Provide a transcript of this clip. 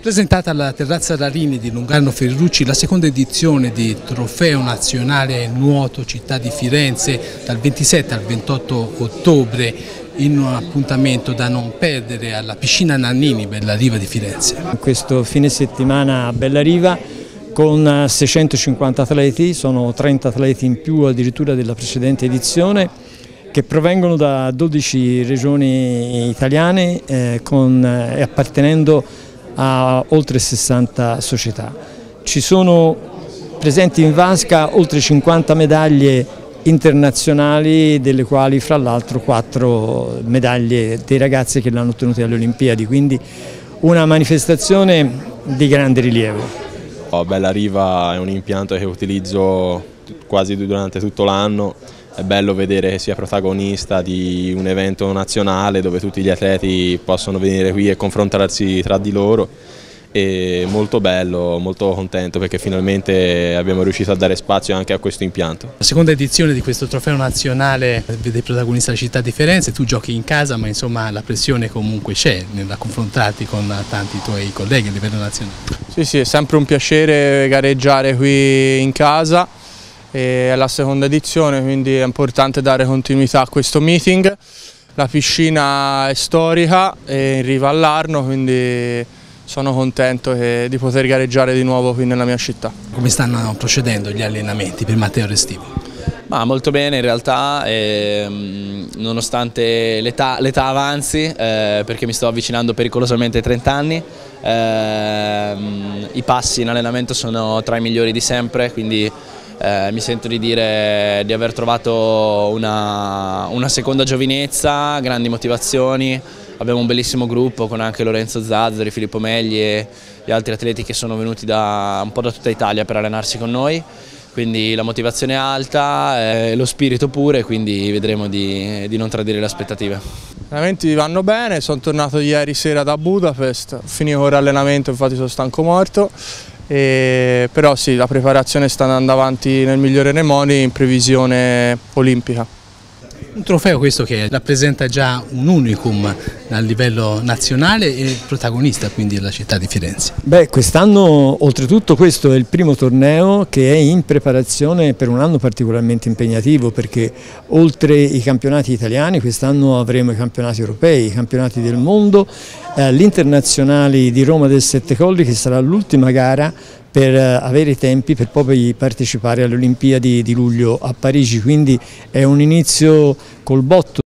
Presentata alla terrazza Rarini di Lungarno Ferrucci la seconda edizione di Trofeo Nazionale Nuoto Città di Firenze dal 27 al 28 ottobre in un appuntamento da non perdere alla piscina Nannini Bella Riva di Firenze. Questo fine settimana a Bella Riva con 650 atleti, sono 30 atleti in più addirittura della precedente edizione che provengono da 12 regioni italiane eh, con, eh, appartenendo a oltre 60 società. Ci sono presenti in vasca oltre 50 medaglie internazionali delle quali fra l'altro 4 medaglie dei ragazzi che l'hanno ottenute alle Olimpiadi, quindi una manifestazione di grande rilievo. Oh, Bella Riva è un impianto che utilizzo quasi durante tutto l'anno è bello vedere che sia protagonista di un evento nazionale dove tutti gli atleti possono venire qui e confrontarsi tra di loro e molto bello, molto contento perché finalmente abbiamo riuscito a dare spazio anche a questo impianto. La seconda edizione di questo trofeo nazionale vede protagonista la città di Firenze, tu giochi in casa ma insomma la pressione comunque c'è nel confrontarti con tanti tuoi colleghi a livello nazionale. Sì sì, è sempre un piacere gareggiare qui in casa è la seconda edizione quindi è importante dare continuità a questo meeting. La piscina è storica, è in riva all'Arno quindi sono contento che, di poter gareggiare di nuovo qui nella mia città. Come stanno procedendo gli allenamenti per Matteo Restivo? Ma molto bene in realtà, ehm, nonostante l'età avanzi, eh, perché mi sto avvicinando pericolosamente ai 30 anni, ehm, i passi in allenamento sono tra i migliori di sempre, quindi eh, mi sento di dire di aver trovato una, una, seconda giovinezza, grandi motivazioni, abbiamo un bellissimo gruppo con anche Lorenzo Zazzari, Filippo Megli e gli altri atleti che sono venuti da, un po' da tutta Italia per allenarsi con noi. Quindi la motivazione è alta, eh, lo spirito pure, quindi vedremo di, di non tradire le aspettative. Gli allenamenti vanno bene, sono tornato ieri sera da Budapest, ho finito il allenamento, infatti sono stanco morto e, però sì, la preparazione sta andando avanti nel migliore dei modi in previsione olimpica. Un trofeo questo che rappresenta già un unicum a livello nazionale e protagonista quindi della città di Firenze. Beh, quest'anno oltretutto questo è il primo torneo che è in preparazione per un anno particolarmente impegnativo perché oltre i campionati italiani quest'anno avremo i campionati europei, i campionati del mondo, eh, l'internazionale di Roma del Sette Colli che sarà l'ultima gara per eh, avere i tempi per poi partecipare alle Olimpiadi di luglio a Parigi, quindi è un inizio col botto.